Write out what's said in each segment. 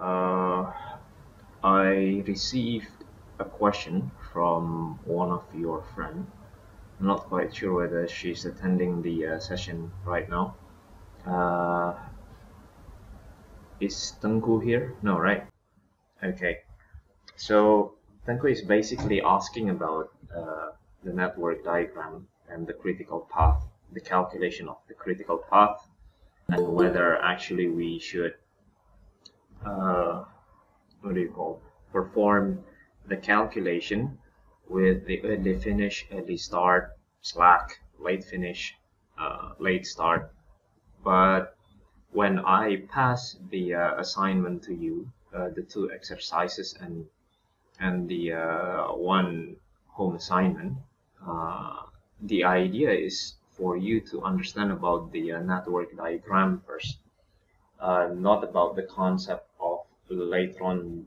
uh, I received a question from one of your friend. I'm not quite sure whether she's attending the uh, session right now. Uh, is Tengku here? No, right? Okay. So Tengku is basically asking about uh, the network diagram and the critical path, the calculation of the critical path, and whether actually we should uh, what do you call perform the calculation with the early finish, early start, slack, late finish, uh, late start. But when I pass the uh, assignment to you, uh, the two exercises and and the uh, one home assignment, uh, the idea is for you to understand about the uh, network diagram first, not about the concept later on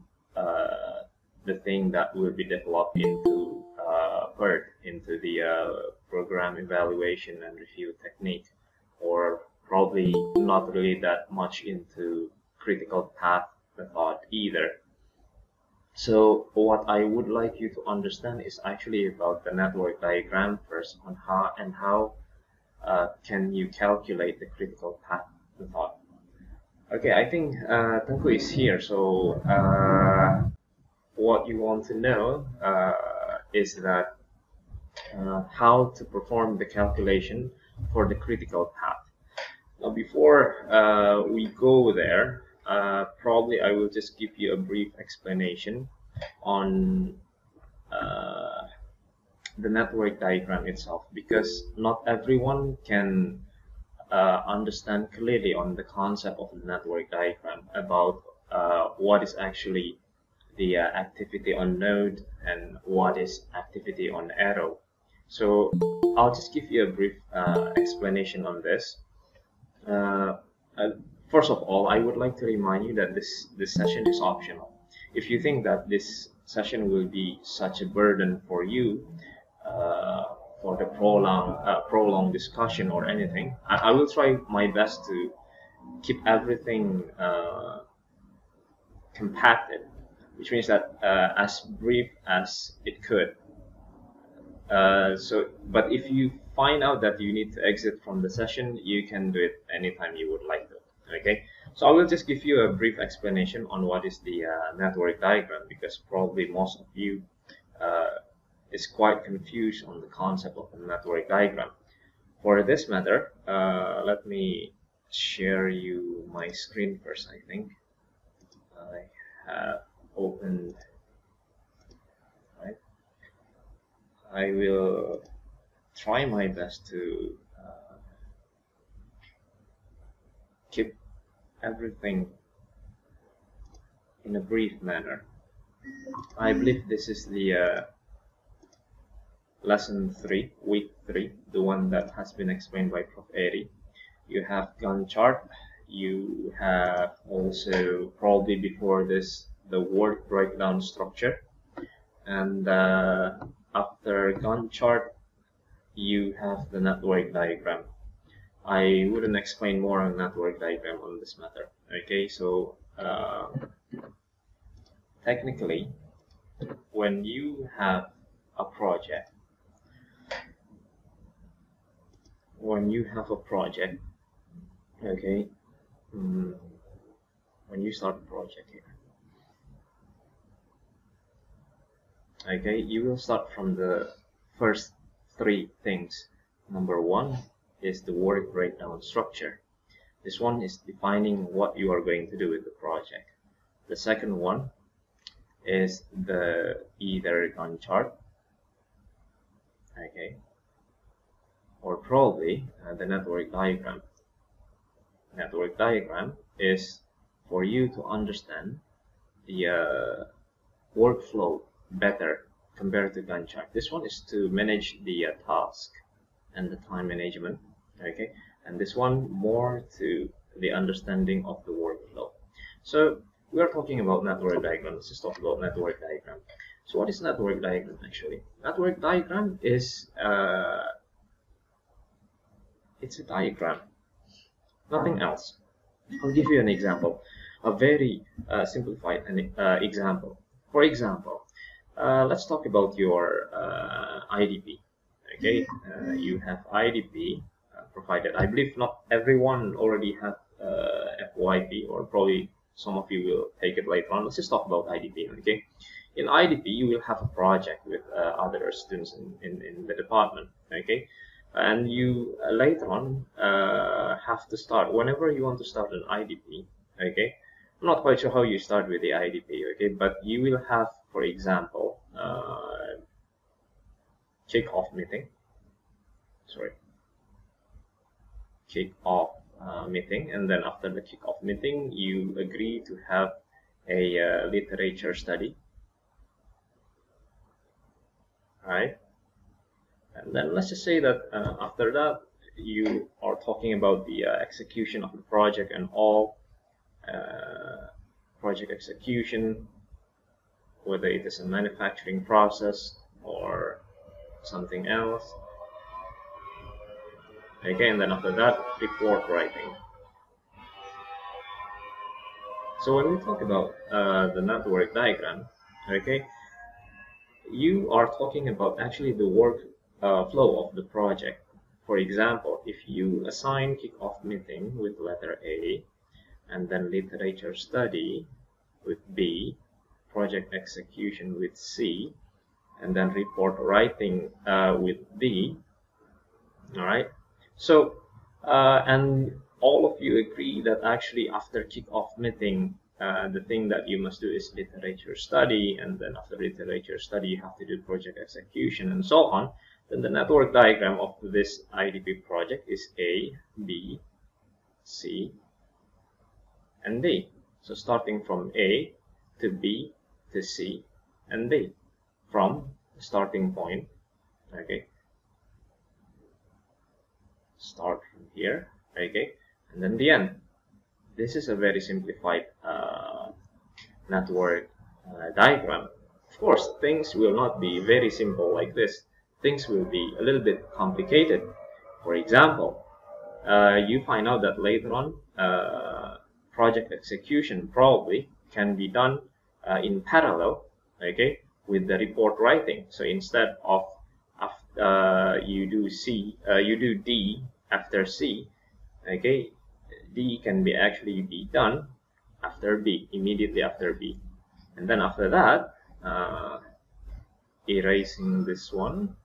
the thing that will be developed into uh, PERT, into the uh, program evaluation and review technique, or probably not really that much into critical path method either. So what I would like you to understand is actually about the network diagram first on how and how uh, can you calculate the critical path method. Okay, I think uh, is here, so uh, what you want to know uh, is that uh, how to perform the calculation for the critical path. Now before uh, we go there, uh, probably I will just give you a brief explanation on uh, the network diagram itself because not everyone can uh, understand clearly on the concept of the network diagram about what is actually the uh, activity on node and what is activity on arrow. So I'll just give you a brief uh, explanation on this. Uh, uh, first of all, I would like to remind you that this, this session is optional. If you think that this session will be such a burden for you, uh, for the prolonged, uh, prolonged discussion or anything, I, I, will try my best to keep everything compacted which means that uh, as brief as it could. Uh, so, but if you find out that you need to exit from the session, you can do it anytime you would like to. Okay, so I will just give you a brief explanation on what is the uh, network diagram because probably most of you uh, is quite confused on the concept of a network diagram. For this matter, uh, let me share you my screen first. I think I have opened right I will try my best to uh, keep everything in a brief manner I believe this is the uh, lesson 3 week 3 the one that has been explained by Prof. Eri. You have Gantt chart you have also probably before this the work breakdown structure. And uh, after Gantt chart you have the network diagram. I wouldn't explain more on network diagram on this matter. Okay so uh, technically when you have a project when you have a project okay mm, when you start a project here okay you will start from the first three things. Number one is the work breakdown structure. This one is defining what you are going to do with the project. The second one is the either Gantt chart okay probably uh, the network diagram network diagram is for you to understand the uh, workflow better compared to Gantt chart. This one is to manage the uh, task and the time management, okay? And this one more to the understanding of the workflow. So we are talking about network diagram. Let's just talk about network diagram. So what is network diagram actually? Network diagram is uh, it's a diagram, nothing else. I'll give you an example. a very uh, simplified uh, example. For example, uh, let's talk about your uh, IDP. Okay, uh, you have IDP provided. I believe not everyone already have FYP, or probably some of you will take it later on. Let's just talk about IDP. Okay, in IDP you will have a project with other students in, in, in the department. Okay, and you uh, later on uh, have to start whenever you want to start an IDP okay? I'm not quite sure how you start with the IDP okay? But you will have for example uh, kick-off meeting. Sorry. Kick-off uh, meeting and then after the kick-off meeting you agree to have a uh, literature study. Right and then let's just say that uh, after that, you are talking about the uh, execution of the project and all uh, project execution, whether it is a manufacturing process or something else. Again, then after that, report writing. So when we talk about uh, the network diagram, okay, you are talking about actually the work uh, flow of the project. For example, if you assign kickoff meeting with letter A, and then literature study with B, project execution with C, and then report writing uh, with D. All right. So, uh, and all of you agree that actually after kickoff meeting, uh, the thing that you must do is literature study, and then after literature study, you have to do project execution and so on. Then the network diagram of this IDP project is A, B, C, and D. So starting from A to B to C and D from starting point, okay, start from here, okay, and then the end. This is a very simplified uh, network uh, diagram. Of course, things will not be very simple like this things will be a little bit complicated. For example, uh, you find out that later on, uh, project execution probably can be done uh, in parallel, okay, with the report writing. So instead of uh, you do C, uh, you do D after C, okay, D can be actually be done after B, immediately after B. And then after that, uh, erasing this one,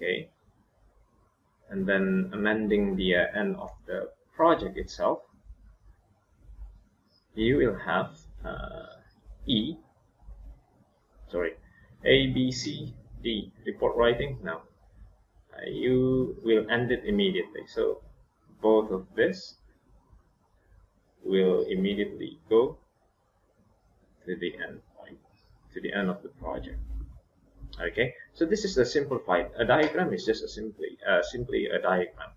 okay and then amending the uh, end of the project itself you will have uh, E sorry A B C D report writing. Now uh, you will end it immediately. So both of this will immediately go to the end point to the end of the project okay? So this is a simplified a diagram is just a simply uh, simply a diagram.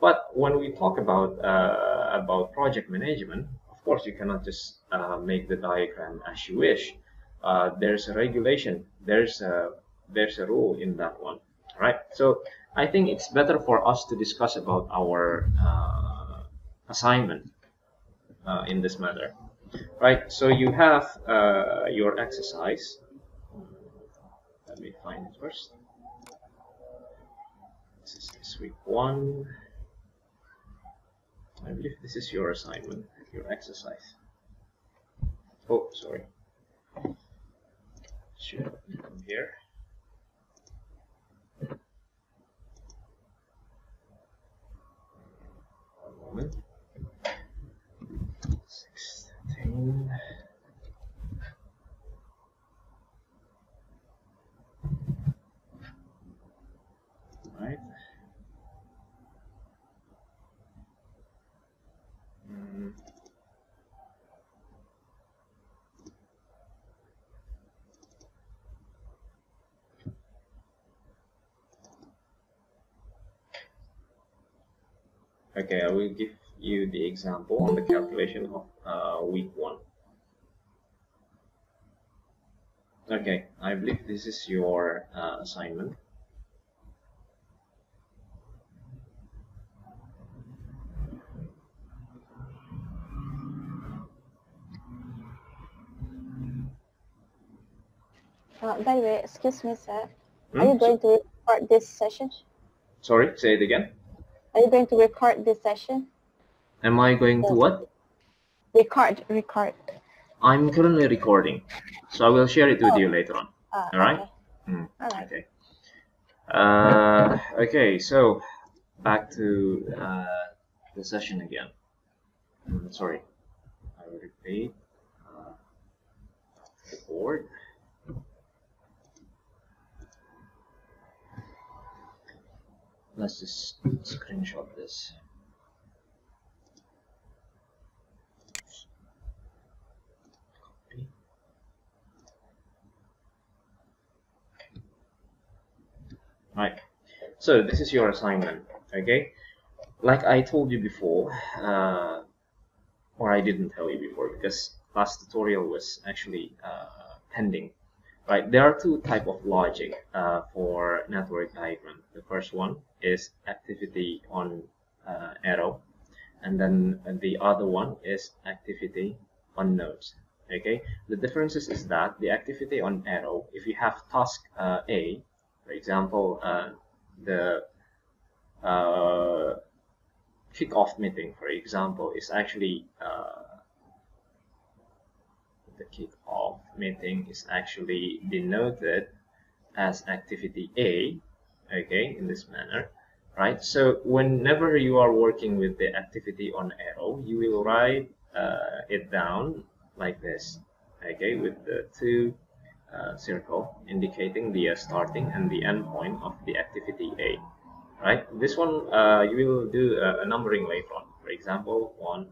But when we talk about uh, about project management of course you cannot just uh, make the diagram as you wish. Uh, there's a regulation there's a there's a rule in that one right? So I think it's better for us to discuss about our uh, assignment uh, in this matter right? So you have your exercise let me find it first. This is week one. I believe this is your assignment, your exercise. Oh, sorry. Should come here. One moment. 16. Okay, I will give you the example on the calculation of uh, week one. Okay, I believe this is your uh, assignment. Uh, by the way, excuse me, sir. Are hmm? you going to record this session? Sorry, say it again. Are you going to record this session? Am I going to what? Record, record. I'm currently recording, so I will share it with you later on. Uh, All right. okay. Mm, All right. Okay. Uh, okay, so back to uh, the session again. Mm, sorry, I will repeat. Uh, the board. Let's just screenshot this. Right. So this is your assignment, okay? Like I told you before, uh, or I didn't tell you before because last tutorial was actually uh, pending. Right, there are two type of logic uh, for network diagram. The first one is activity on uh, arrow, and then the other one is activity on nodes. Okay, the differences is that the activity on arrow, if you have task uh, A, for example, uh, the uh, kickoff meeting, for example, is actually uh, the kickoff meeting is actually denoted as activity A, okay, in this manner, right? So whenever you are working with the activity on arrow, you will write uh, it down like this, okay, with the two uh, circle indicating the uh, starting and the end point of the activity A. Right. This one uh, you will do a, numbering later on. For example, one.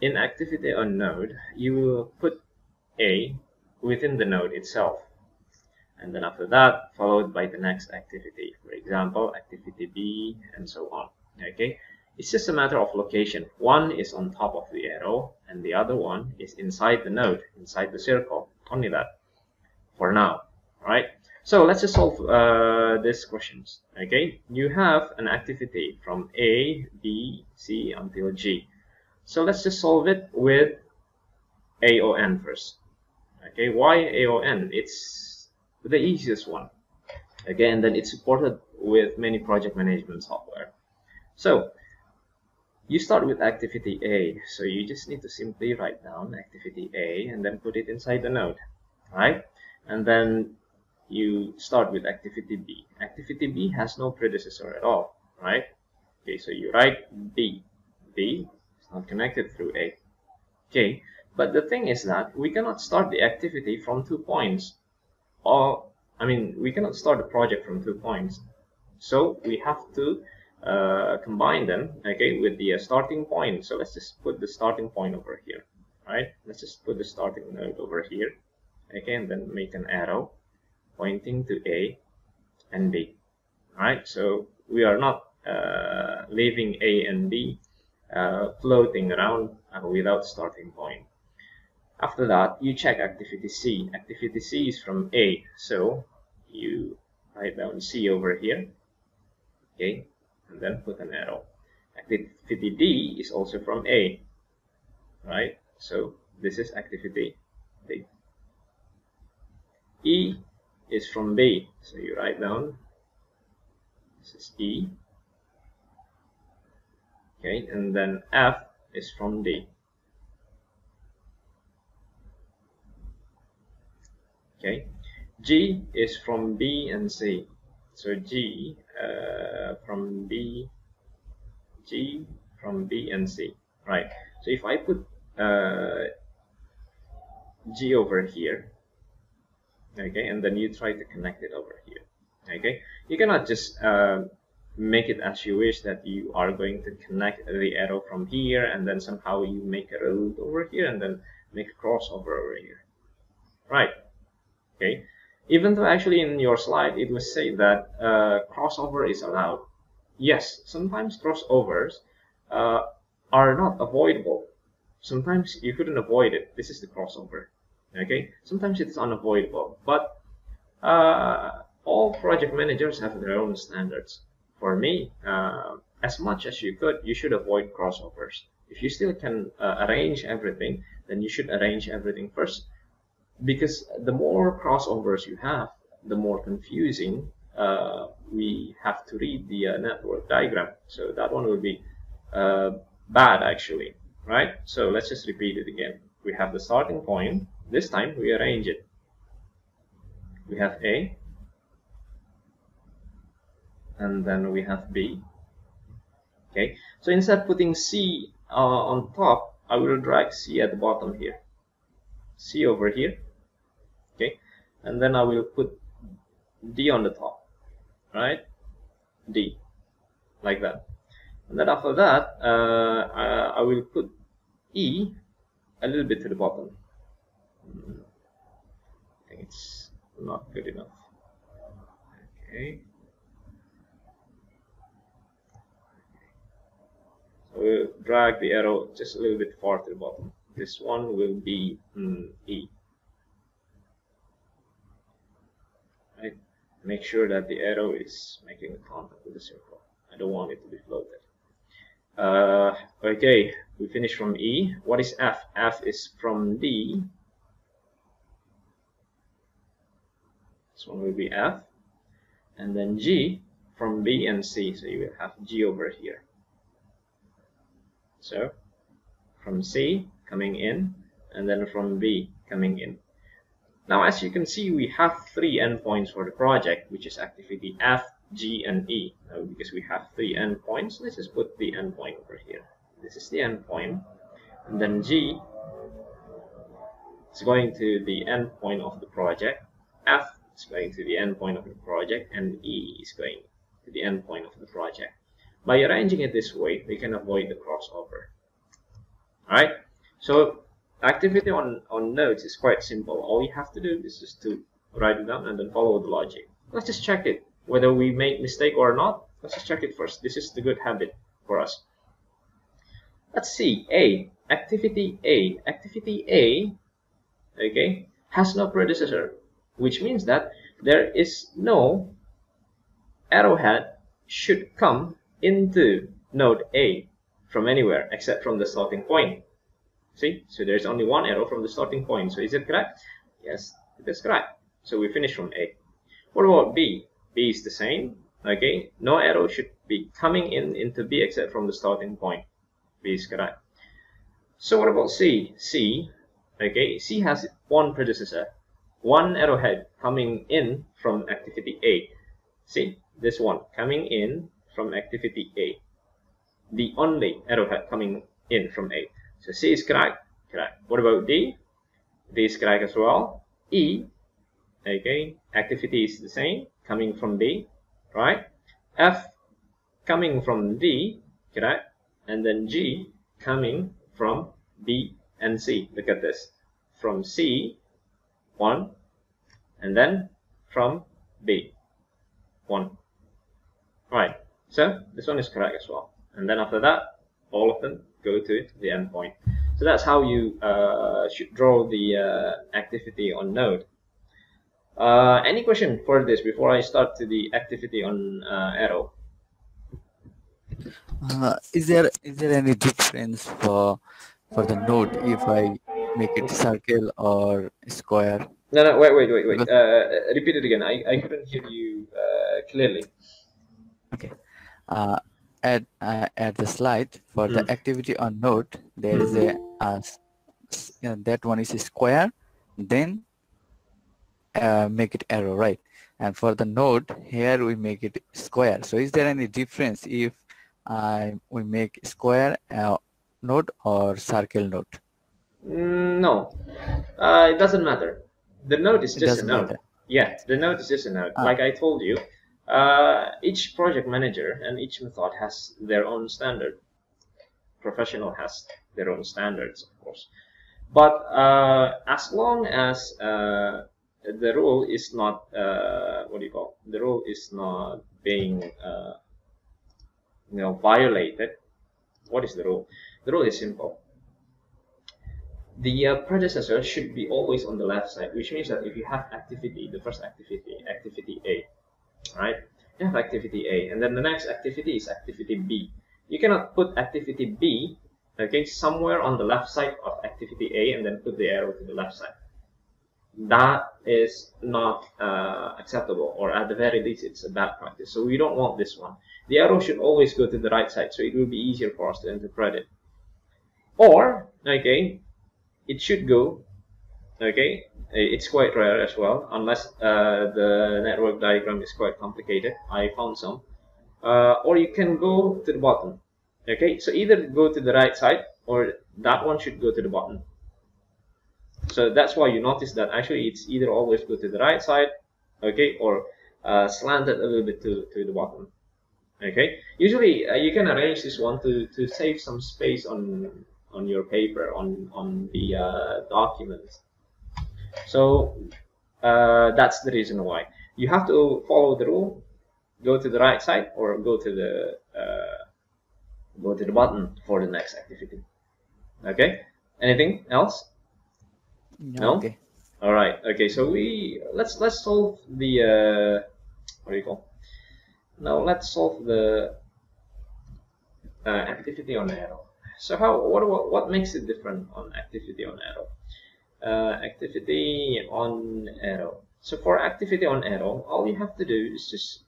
In activity on node, you will put A within the node itself, and then after that, followed by the next activity. For example, activity B, and so on. Okay. It's just a matter of location. One is on top of the arrow, and the other one is inside the node, inside the circle. Only that for now. Alright, so let's just solve uh, these questions. Okay, you have an activity from A, B, C until G. So let's just solve it with AON first. Okay, why AON? It's the easiest one. Again, then it's supported with many project management software. So you start with activity A. So you just need to simply write down activity A and then put it inside the node, right? And then you start with activity B. Activity B has no predecessor at all, right? Okay, so you write B. B is not connected through A. Okay, but the thing is that we cannot start the activity from two points. Or, I mean, we cannot start the project from two points. So we have to uh, combine them, okay, with the uh, starting point. So let's just put the starting point over here, right? Let's just put the starting node over here, okay, and then make an arrow pointing to A and B, right? So we are not uh, leaving A and B floating around uh, without starting point. After that, you check activity C. Activity C is from A, so you write down C over here, okay, and then put an arrow. Activity D is also from A, right? So this is activity D. E is from B, so you write down this is E. Okay, and then F is from D. Okay, G is from B and C. So G uh, from B, G from B and C. Right. So if I put uh, G over here, okay, and then you try to connect it over here, okay, you cannot just uh, make it as you wish that you are going to connect the arrow from here and then somehow you make a road over here and then make a crossover over here. Right. Okay even though actually in your slide it was say that uh, crossover is allowed. Yes, sometimes crossovers uh, are not avoidable. Sometimes you couldn't avoid it. This is the crossover. Okay, sometimes it's unavoidable, but uh, all project managers have their own standards. For me, uh, as much as you could, you should avoid crossovers. If you still can uh, arrange everything, then you should arrange everything first because the more crossovers you have, the more confusing uh, we have to read the uh, network diagram. So that one will be uh, bad actually, right? So let's just repeat it again. We have the starting point. This time we arrange it. We have A, and then we have B. Okay, so instead of putting C uh, on top, I will drag C at the bottom here. C over here. Okay, and then I will put D on the top, right? D, like that. And then after that, uh, I, I, will put E a little bit to the bottom. Hmm. I think it's not good enough. Okay. We'll drag the arrow just a little bit far to the bottom. This one will be mm, E. Right. Make sure that the arrow is making contact with the circle. I don't want it to be floated. Uh, okay, we finish from E. What is F? F is from D. This one will be F. And then G from B and C. So you will have G over here. So from C coming in and then from B coming in. Now as you can see we have three endpoints for the project which is activity F, G and E. Now, because we have three endpoints, let's just put the endpoint over here. This is the endpoint. And then G is going to the endpoint of the project. F is going to the endpoint of the project. And E is going to the endpoint of the project. By arranging it this way, we can avoid the crossover. Alright, so activity on, on nodes is quite simple. All you have to do is just to write it down and then follow the logic. Let's just check it. Whether we make mistake or not let's just check it first. This is the good habit for us. Let's see. A. Activity a. Activity a okay has no predecessor which means that there is no arrowhead should come into node a from anywhere except from the starting point see so there's only one arrow from the starting point so is it correct yes it is correct so we finish from a what about b B is the same. Okay, no arrow should be coming in into B except from the starting point. B is correct. So what about C? C, okay, C has one predecessor, one arrowhead coming in from activity A. See, this one coming in from activity A. The only arrowhead coming in from A. So C is correct, correct. What about D? D is correct as well. E, okay, activity is the same coming from B, right? F coming from D, correct? And then G coming from B and C. Look at this. From C, 1, and then from B, 1. Right, so this one is correct as well. And then after that, all of them go to the endpoint. So that's how you uh, should draw the uh, activity on node. Uh, any question for this before I start to the activity on uh, arrow? Uh, is there is there any difference for for the node if I make it circle or square? No, no, wait, wait, wait, wait. Uh, repeat it again. I, I couldn't hear you uh, clearly. Okay. Uh, at uh, at the slide for mm. the hmm. activity on node, there is a uh, that one is a square. Then uh, make it arrow, right? And for the node, here we make it square. So is there any difference if uh, we make square uh, node or circle node? Mm, no, uh, it doesn't matter. The node is just a node. Matter. Yeah, the node is just a node. Ah. Like I told you, uh, each project manager and each method has their own standard. Professional has their own standards, of course. But uh, as long as uh, the rule is not uh, what do you call the rule is not being uh, you know violated what is the rule the rule is simple the uh, predecessor should be always on the left side which means that if you have activity the first activity activity a right? You have activity a and then the next activity is activity b. You cannot put activity b okay somewhere on the left side of activity a and then put the arrow to the left side. That is not uh, acceptable or at the very least it's a bad practice. So we don't want this one. The arrow should always go to the right side so it will be easier for us to interpret it. Or okay it should go okay it's quite rare as well unless uh, the network diagram is quite complicated. I found some. Uh, or you can go to the bottom. Okay so either go to the right side or that one should go to the bottom. So that's why you notice that actually it's either always go to the right side okay or uh, slanted a little bit to, to the bottom. Okay usually uh, you can arrange this one to, to save some space on on your paper on on the uh, document so uh, that's the reason why. You have to follow the rule go to the right side or go to the uh, go to the button for the next activity. Okay? Anything else? No? Okay. all right okay so we let's let's solve the uh, what do you call? Now let's solve the uh, activity on arrow. So how what, what what makes it different on activity on arrow uh, activity on arrow. So for activity on arrow all you have to do is just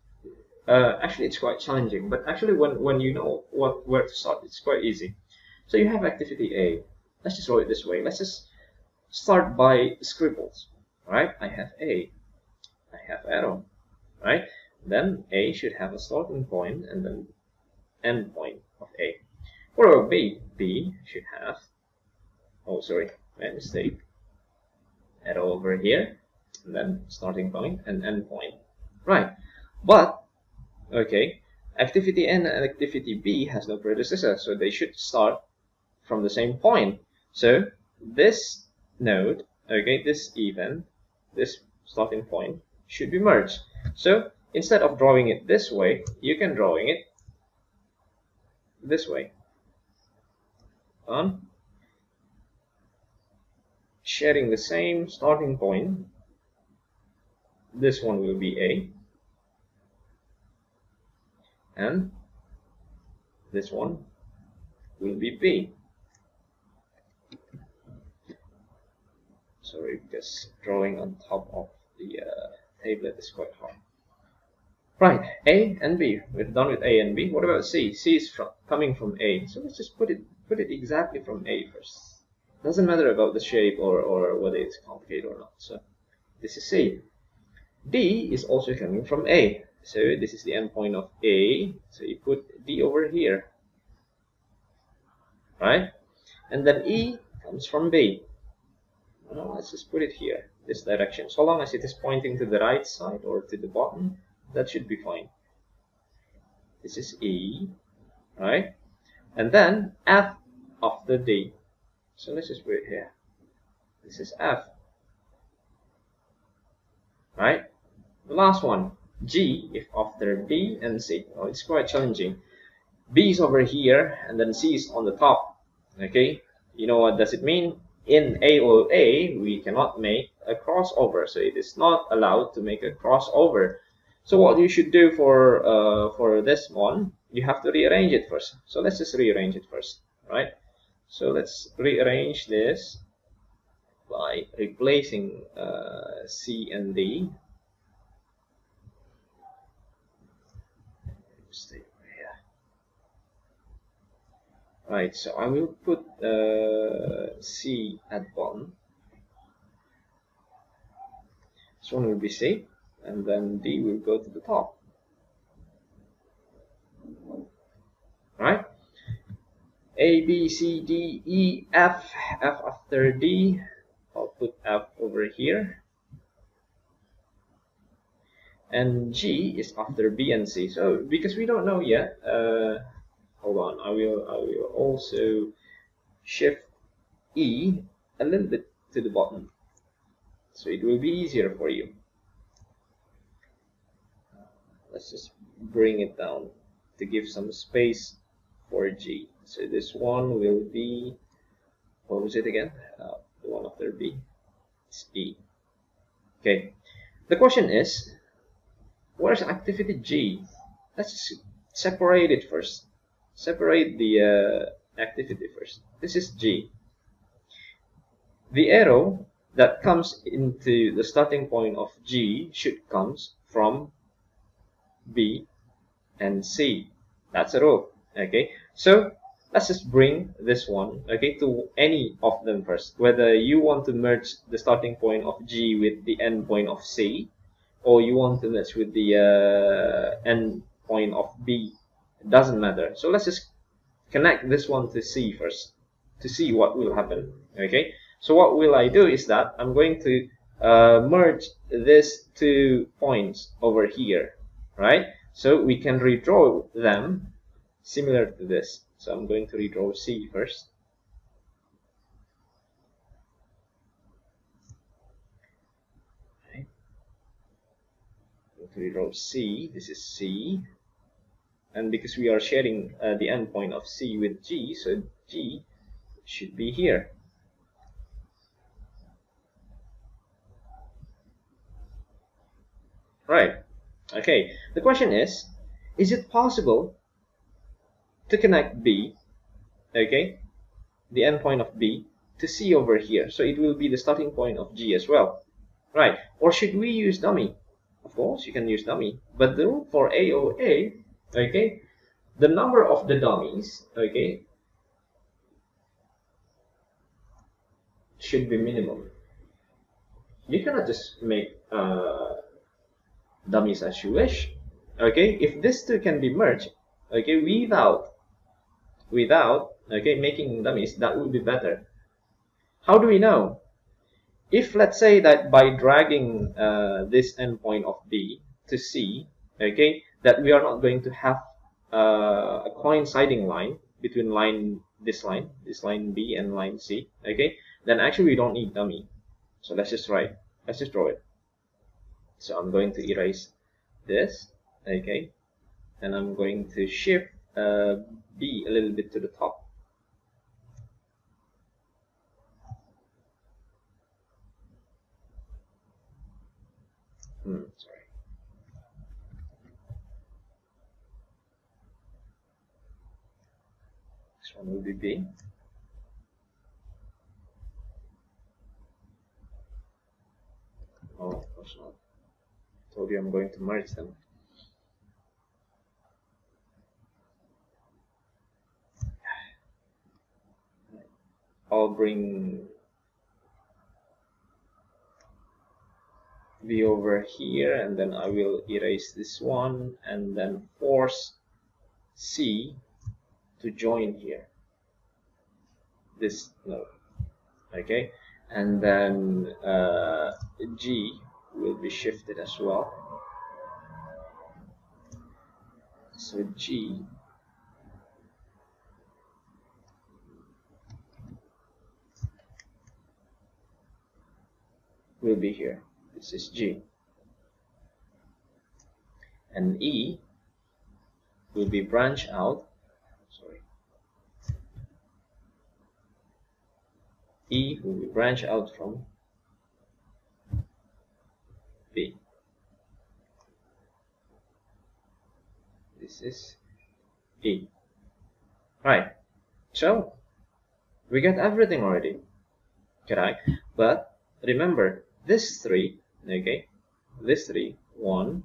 uh, actually it's quite challenging but actually when when you know what where to start it's quite easy. So you have activity A. Let's just roll it this way. Let's just start by scribbles right? I have A. I have arrow right? Then A should have a starting point and then end point of A. For B B should have oh sorry my mistake arrow over here and then starting point and end point right. But okay activity N and activity B has no predecessor so they should start from the same point. So this node okay this event this starting point should be merged. So instead of drawing it this way you can drawing it this way. On sharing the same starting point. This one will be A. And this one will be B. Sorry because drawing on top of the uh, tablet is quite hard. Right A and B. We're done with A and B. What about C? C is from coming from A. So let's just put it put it exactly from A first doesn't matter about the shape or, or whether it's complicated or not so this is C. D is also coming from A so this is the endpoint of A so you put D over here right? And then E comes from B. Well, let's just put it here this direction. So long as it is pointing to the right side or to the bottom that should be fine. This is E right? And then F of the D so let's just put it here. This is F. Right? The last one. G if after B and C. Oh, it's quite challenging. B is over here and then C is on the top. Okay? You know what does it mean? In AOA, we cannot make a crossover. So it is not allowed to make a crossover. So what you should do for uh, for this one, you have to rearrange it first. So let's just rearrange it first, right? So let's rearrange this by replacing uh, C and D. Stay Right, so I will put uh, C at bottom. This one will be C, and then D will go to the top. Right? A, B, C, D, E, F, F after D. I'll put F over here. And G is after B and C. So because we don't know yet, uh, hold on I will I will also shift E a little bit to the bottom so it will be easier for you let's just bring it down to give some space for G so this one will be what was it again uh, the one after B it's E okay the question is where's activity G let's separate it first separate the uh, activity first. This is G. The arrow that comes into the starting point of G should comes from B and C. That's a rule. Okay, so let's just bring this one okay to any of them first. Whether you want to merge the starting point of G with the end point of C, or you want to merge with the uh, end point of B, it doesn't matter. So let's just connect this one to C first to see what will happen. Okay, so what will I do is that I'm going to uh, merge these two points over here, right? So we can redraw them similar to this. So I'm going to redraw C first. Okay. to redraw C, this is C. And because we are sharing uh, the endpoint of C with G, so G should be here. Right. Okay. The question is, is it possible to connect B, okay, the endpoint of B, to C over here? So it will be the starting point of G as well. Right. Or should we use dummy? Of course, you can use dummy. But the rule for AOA, okay, the number of the dummies, okay, should be minimum. You cannot just make uh, dummies as you wish. Okay, if these two can be merged, okay, without without okay making dummies, that would be better. How do we know? If let's say that by dragging uh, this endpoint of B to C, okay, that we are not going to have uh, a coinciding line between line this line, this line B and line C, okay, then actually we don't need dummy. So let's just write, let's just draw it. So I'm going to erase this, okay, and I'm going to shift uh, B a little bit to the top. Hmm, sorry. This one will be B. Oh, of course not. Told you I'm going to merge them. I'll bring V over here and then I will erase this one and then force C to join here. This node okay? And then uh, G will be shifted as well. So G will be here. This is G. And E will be branch out sorry. E will be branch out from B. This is E. Right. So we got everything already. Correct. But remember this three okay? This three one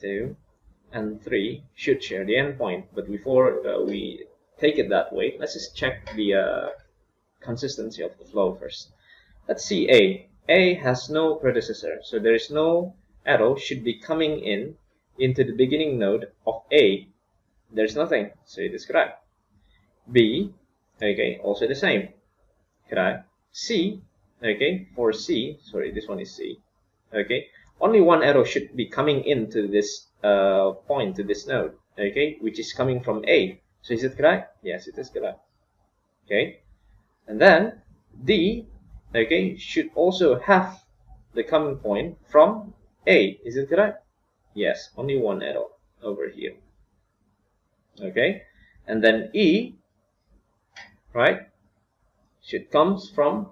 two and three should share the endpoint. But before uh, we take it that way let's just check the uh, consistency of the flow first. Let's see A. A has no predecessor so there is no arrow should be coming in into the beginning node of A. There's nothing so it is correct B okay also the same. Correct C okay for C sorry this one is C. Okay only one arrow should be coming into this uh, point to this node okay which is coming from A. So is it correct? Yes it is correct. Okay and then D okay should also have the coming point from A. Is it correct? Yes only one arrow over here. Okay and then E right should comes from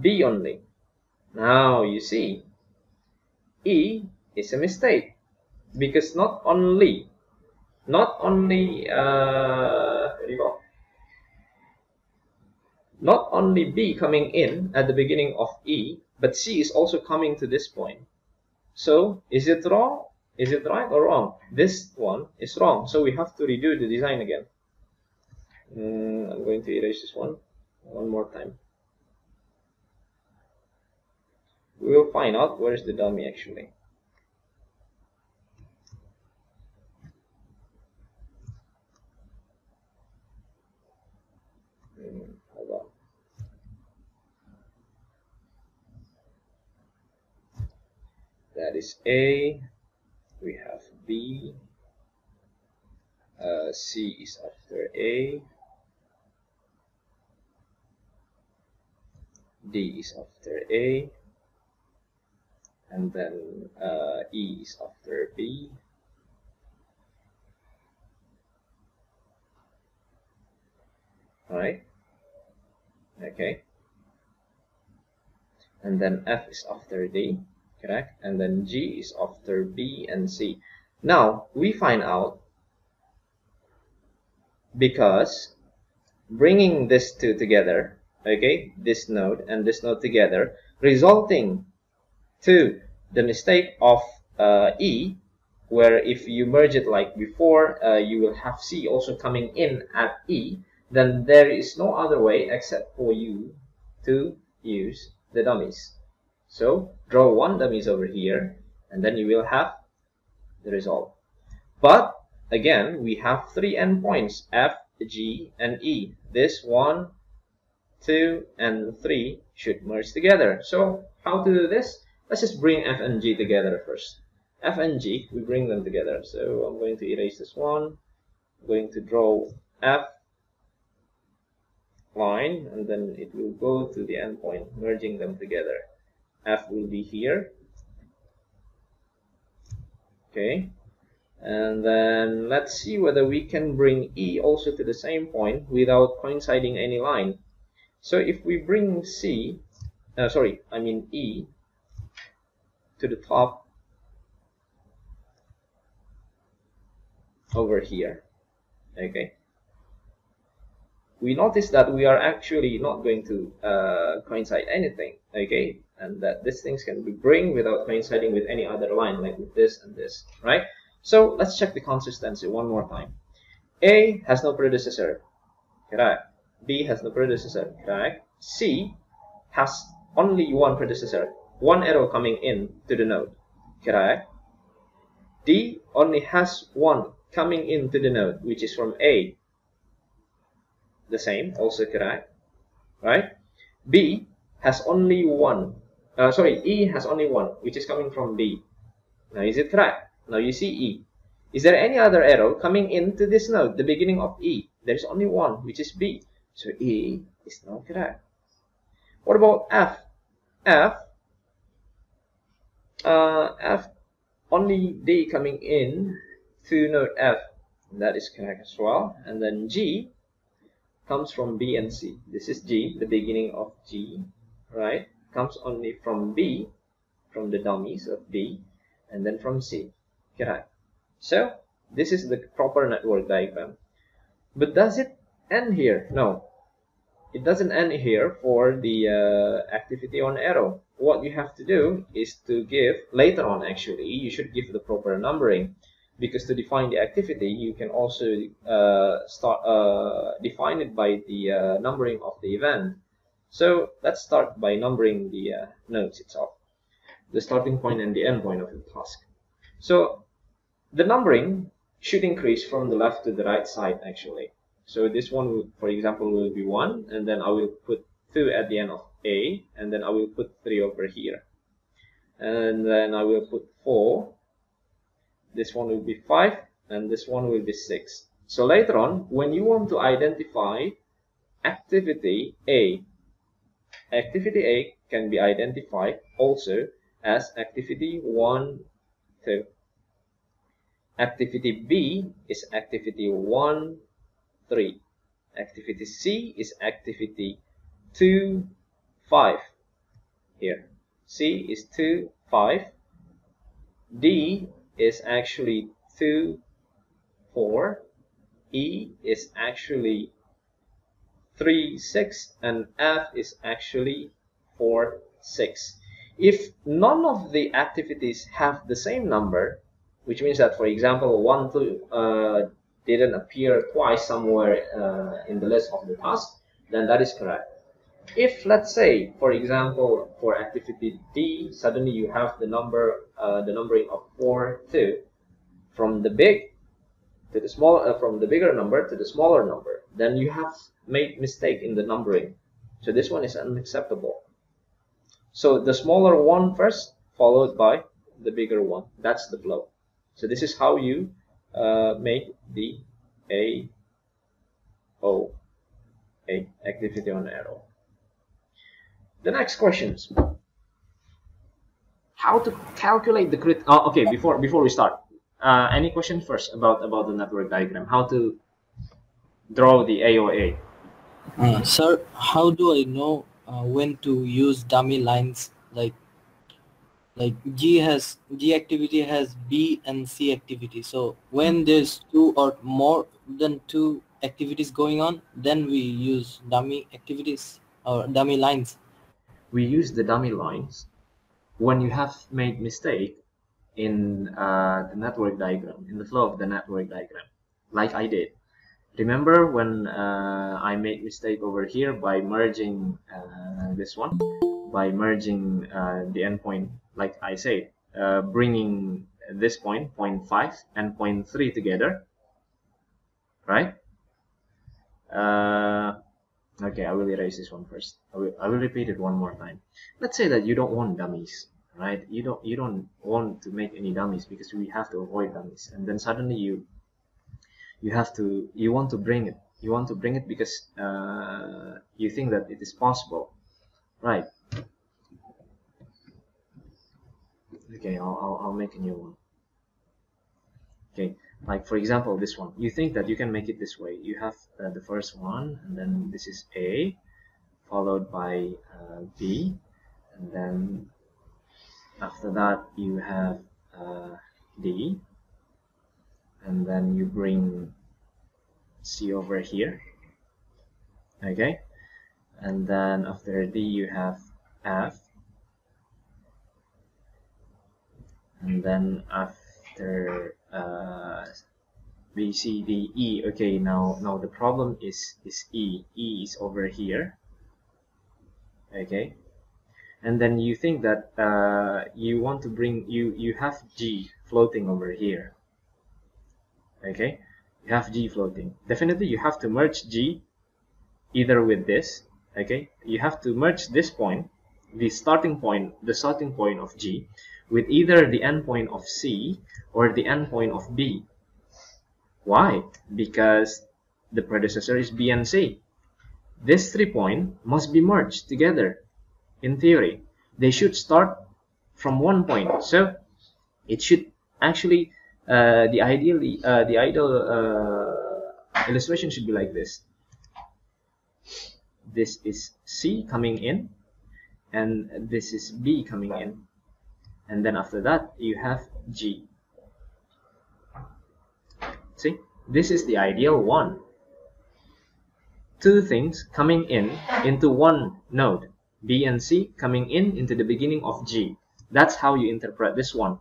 B only. Now you see, E is a mistake because not only, not only, uh, not only B coming in at the beginning of E, but C is also coming to this point. So is it wrong? Is it right or wrong? This one is wrong, so we have to redo the design again. Mm, I'm going to erase this one one more time. We will find out where is the dummy actually. Mm, hold. That is A. We have B. Uh, C is after A. D is after A. And then uh, E is after B. Right? Okay. And then F is after D, correct? And then G is after B and C. Now, we find out because bringing these two together, okay, this node and this node together, resulting to the mistake of uh, E, where if you merge it like before, uh, you will have C also coming in at E, then there is no other way except for you to use the dummies. So draw one dummies over here, and then you will have the result. But again, we have three endpoints, F, G, and E. This one, two, and three should merge together. So how to do this? Let's just bring F and G together first. F and G, we bring them together. So I'm going to erase this one. I'm going to draw F line and then it will go to the endpoint merging them together f will be here okay and then let's see whether we can bring e also to the same point without coinciding any line so if we bring c uh, sorry i mean e to the top over here okay we notice that we are actually not going to uh, coincide anything, okay? And that these things can be bring without coinciding with any other line, like with this and this, right? So let's check the consistency one more time. A has no predecessor, correct? B has no predecessor, correct? C has only one predecessor, one arrow coming in to the node, correct? D only has one coming into the node, which is from A, the same, also correct, right? B has only one, uh, sorry, E has only one, which is coming from B. Now, is it correct? Now you see E. Is there any other arrow coming into this node, the beginning of E? There's only one, which is B. So E is not correct. What about F? F, uh, F, only D coming in to node F. That is correct as well. And then G, comes from B and C. This is G, the beginning of G, right? Comes only from B, from the dummies of B, and then from C. Correct. So, this is the proper network diagram. But does it end here? No. It doesn't end here for the uh, activity on arrow. What you have to do is to give, later on actually, you should give the proper numbering. Because to define the activity you can also uh, start uh, define it by the uh, numbering of the event. So let's start by numbering the uh, nodes itself. The starting point and the end point of the task. So the numbering should increase from the left to the right side actually so this one will, for example will be 1 and then I will put 2 at the end of A and then I will put 3 over here. And then I will put 4 this one will be 5 and this one will be 6 so later on when you want to identify activity A activity A can be identified also as activity 1 2 activity B is activity 1 3 activity C is activity 2 5 here. C is 2 5 D is actually 2, 4. E is actually 3, 6, and F is actually 4, 6. If none of the activities have the same number, which means that, for example, 1, 2 uh, didn't appear twice somewhere uh, in the list of the task, then that is correct. If, let's say, for example, for activity D, suddenly you have the number, uh, the numbering of 4, 2, from the big to the small, uh, from the bigger number to the smaller number, then you have made mistake in the numbering. So this one is unacceptable. So the smaller one first, followed by the bigger one. That's the flow. So this is how you uh, make the A O A activity on arrow. The next questions. How to calculate the crit? Oh, okay. Before before we start, uh, any question first about about the network diagram? How to draw the AOA? Uh, sir, how do I know uh, when to use dummy lines like like G has G activity has B and C activity. So when there's two or more than two activities going on, then we use dummy activities or dummy lines. We use the dummy lines when you have made mistake in uh, the network diagram, in the flow of the network diagram, like I did. Remember when uh, I made mistake over here by merging uh, this one, by merging uh, the endpoint, like I say, uh, bringing this point, point 5 and point 3 together, right? Uh, okay, I will erase this one first. I will, I will repeat it one more time. Let's say that you don't want dummies, right? You don't you don't want to make any dummies because we have to avoid dummies, and then suddenly you you have to you want to bring it you want to bring it because uh, you think that it is possible right okay I'll, I'll, I'll make a new one. Okay like for example this one. You think that you can make it this way. You have uh, the first one and then this is A followed by uh, B and then after that you have uh, D and then you bring C over here. Okay? And then after D you have F and then after uh, B C D E. Okay now now the problem is is E. E is over here. Okay. And then you think that uh, you want to bring you you have G floating over here. Okay. You have G floating. Definitely you have to merge G either with this. Okay. You have to merge this point the starting point the starting point of G with either the endpoint of C or the endpoint of B. Why? Because the predecessor is B and C. This three point must be merged together. In theory they should start from one point. So it should actually uh, the ideally uh, the ideal uh, illustration should be like this. This is C coming in and this is B coming in and then after that you have G see this is the ideal one two things coming in into one node B and C coming in into the beginning of G that's how you interpret this one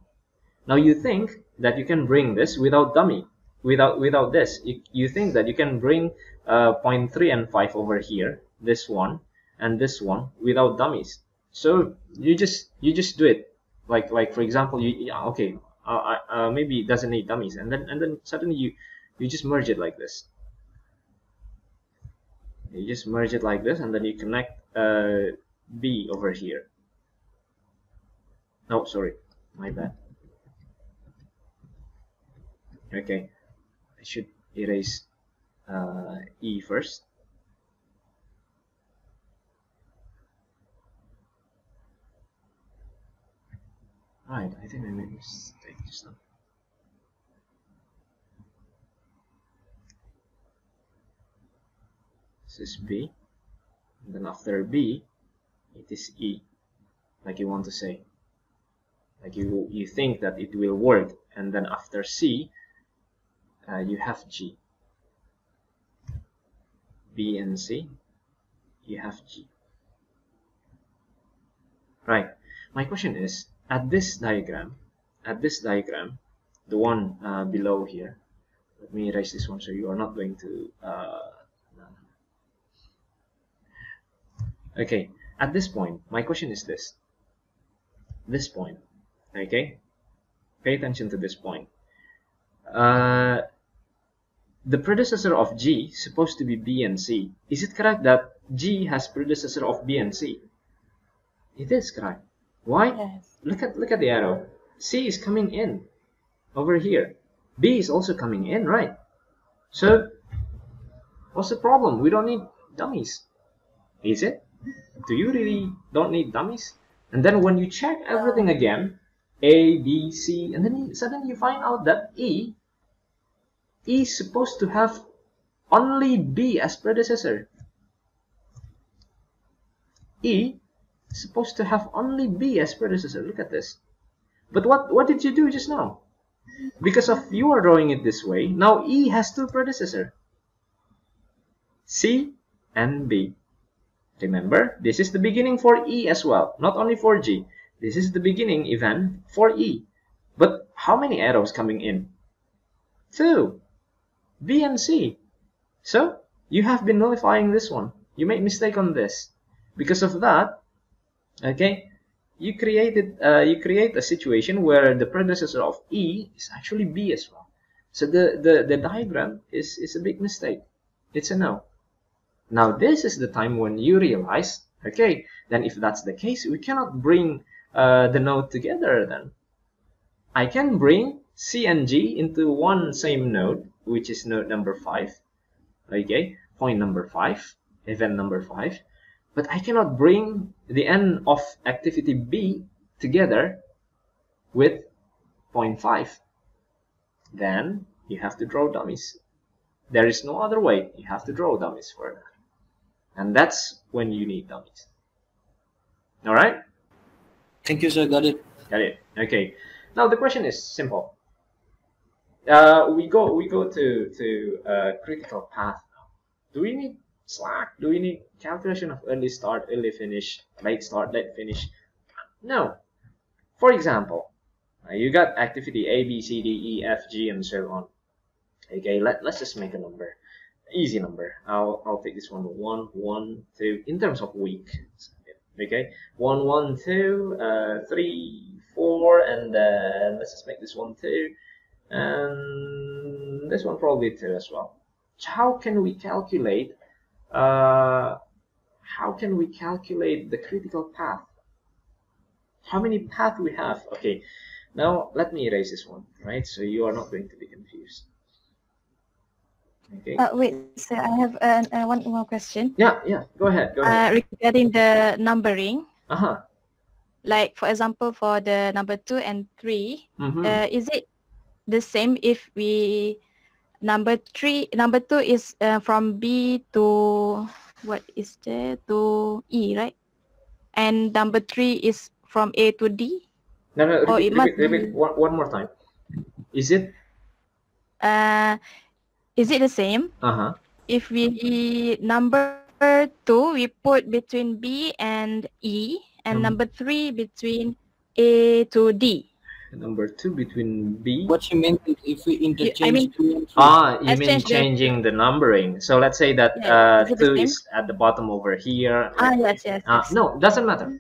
now you think that you can bring this without dummy, without without this. You, you think that you can bring uh, 0.3 and 5 over here, this one and this one without dummies. So you just you just do it. Like like for example, you okay, uh, uh, maybe it doesn't need dummies, and then and then suddenly you you just merge it like this. You just merge it like this, and then you connect uh, B over here. No, sorry, my bad okay I should erase uh, E first right I think I made a mistake just now this is B. And then after B it is E. Like you want to say. Like you you think that it will work and then after C uh, you have G. B and C, you have G. Right. My question is, at this diagram, at this diagram, the one uh, below here, let me erase this one so you are not going to uh, okay. At this point my question is this. This point okay? Pay attention to this point. Uh, the predecessor of G supposed to be B and C. Is it correct that G has predecessor of B and C? It is correct why? Yes. look at look at the arrow. C is coming in over here. B is also coming in right? So what's the problem? We don't need dummies. Is it? Do you really don't need dummies? And then when you check everything again a b c and then suddenly you find out that e e is supposed to have only b as predecessor. E supposed to have only b as predecessor look at this but what what did you do just now because of you are drawing it this way now e has two predecessor c and b Remember, this is the beginning for E as well, not only for G. This is the beginning event for E. But how many arrows coming in? Two. B and C. So, you have been nullifying this one. You made mistake on this. Because of that, okay, you created uh, you create a situation where the predecessor of E is actually B as well. So the, the, the diagram is, is a big mistake. It's a no. Now this is the time when you realize, okay, then if that's the case, we cannot bring uh, the node together then. I can bring C and G into one same node, which is node number 5, okay, point number 5, event number 5, but I cannot bring the n of activity B together with point 0.5. Then you have to draw dummies. There is no other way, you have to draw dummies for that. And that's when you need dummies. All right? Thank you, sir. Got it. Got it. Okay. Now the question is simple. Uh, we go we go to to uh, critical path now. Do we need slack? Do we need calculation of early start, early finish, late start, late finish? No. For example, uh, you got activity A, B, C, D, E, F, G, and so on. Okay, let, let's just make a number. Easy number. I'll, I'll take this one. One, one, two. In terms of week. Okay. One, one, two, uh, three, four, and then let's just make this one two. And this one probably two as well. How can we calculate uh, how can we calculate the critical path? How many paths we have? Okay, now let me erase this one, right? So you are not going to be confused. Okay. Uh, wait, sir, I have uh, uh, one more question. yeah, yeah. Go ahead. Go ahead. Uh, regarding the numbering, Uh huh. like for example, for the number two and 3 Mm-hmm. uh, is it the same if we number three, number two is uh, from B to what is there to E, right? And number three is from A to D. no, no. oh, Repeat, it must repeat, repeat one, one more time. Is it? Uh, is it the same? Uh huh. If we number two, we put between B and E, and Mhm. number three between A to D. Number two between B. What you mean is if we interchange mean- two and three. Ah, you Let's mean change the- changing the numbering. So let's say that Yeah, uh, is it the two is at the bottom over here. Ah, yes, yes. Uh, yes. no, doesn't matter.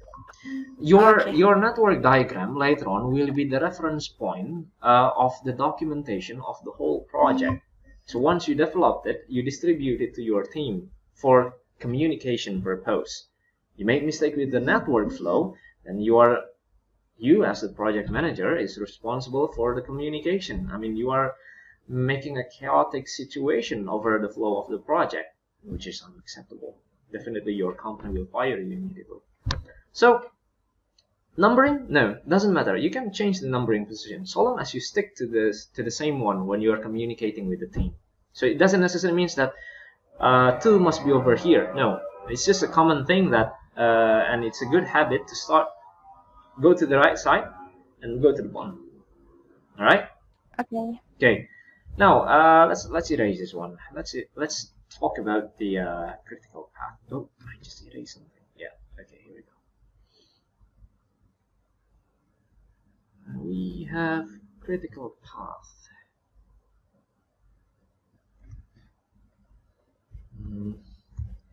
Your Okay. your network diagram later on will be the reference point uh, of the documentation of the whole project. So once you developed it, you distribute it to your team for communication purpose. You make mistake with the network flow, then you are you as the project manager is responsible for the communication. I mean, you are making a chaotic situation over the flow of the project, which is unacceptable. Definitely your company will fire you immediately. So, numbering, no, doesn't matter. You can change the numbering position so long as you stick to this to the same one when you are communicating with the team. So it doesn't necessarily means that uh, two must be over here. No, it's just a common thing that, uh, and it's a good habit to start go to the right side and go to the bottom. All right. Okay. Okay. Now uh, let's let's erase this one. Let's let's talk about the uh, critical path. Oh, I just erased something. Yeah, okay, here we go. We have critical path. Mm,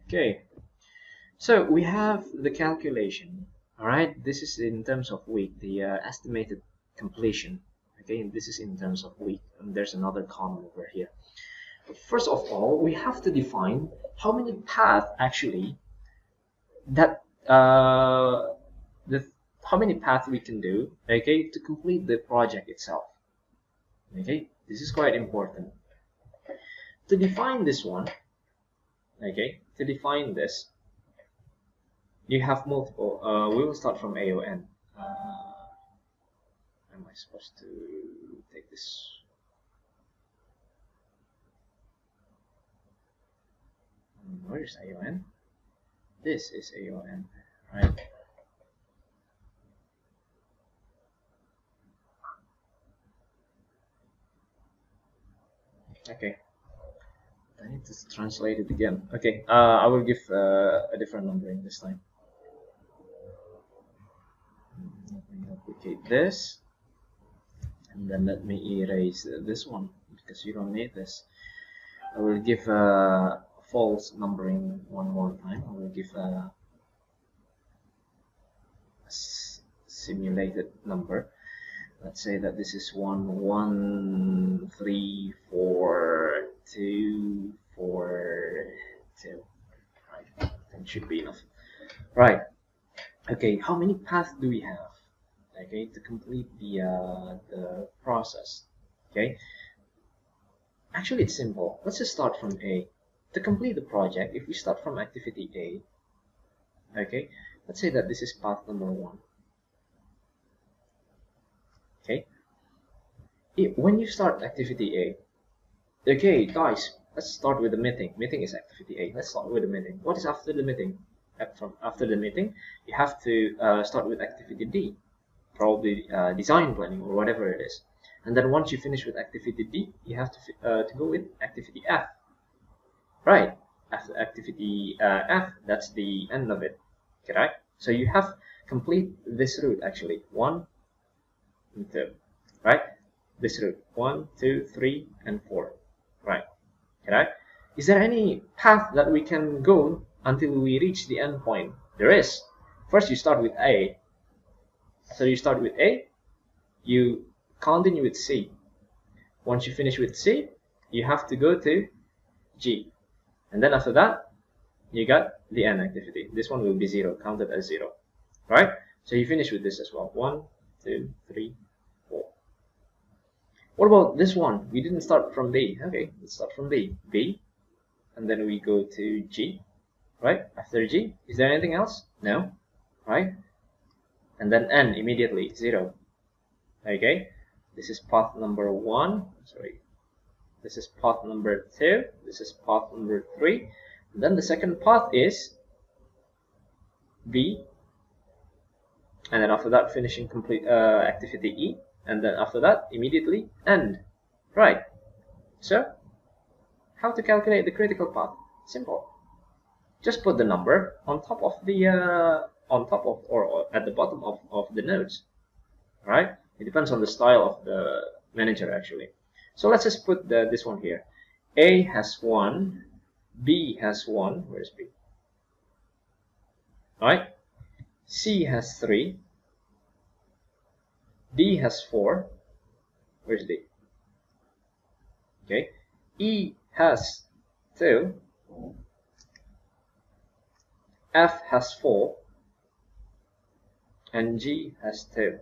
okay, so we have the calculation. All right, this is in terms of week, the uh, estimated completion. Okay, this is in terms of week, and there's another column over here. First of all, we have to define how many paths actually that uh, the how many paths we can do okay to complete the project itself okay this is quite important to define this one okay to define this you have multiple uh, we will start from AON uh, am I supposed to take this? Where is AON this is AON right? Okay. I need to translate it again. Okay uh, I will give uh, a different numbering this time let me duplicate this and then let me erase this one because you don't need this. I will give a false numbering one more time. I will give a, simulated number. Let's say that this is one one three four two four two. Right that should be enough. Right. Okay how many paths do we have okay to complete the uh, the process okay? Actually it's simple. Let's just start from A. To complete the project if we start from activity A okay let's say that this is path number one okay? It, when you start activity A okay guys let's start with the meeting. Meeting is activity A. Let's start with the meeting. What is after the meeting? After, after the meeting you have to uh, start with activity D probably uh, design planning or whatever it is and then once you finish with activity D you have to, uh, to go with activity F right after activity uh, F that's the end of it correct so you have complete this route actually one and two, right? This route, one, two, three, and four, right? Okay. Is there any path that we can go until we reach the end point? There is. First, you start with A. So you start with A, you continue with C. Once you finish with C, you have to go to G. And then after that, you got the end activity. This one will be zero, counted as zero, right? So you finish with this as well. One, two, three, four. What about this one? We didn't start from B. Okay, let's start from B. B, and then we go to G, right? After G, is there anything else? No, right? And then N immediately, zero. Okay, this is path number one. Sorry, this is path number two. This is path number three. And then the second path is B and then after that finishing complete uh, activity E and then after that immediately end right so how to calculate the critical path simple just put the number on top of the uh, on top of or, at the bottom of, of the nodes right it depends on the style of the manager actually so let's just put the, this one here A has one B has one where's B All right C has 3. D has 4. Where's D? Okay. E has 2. F has 4. And G has 2.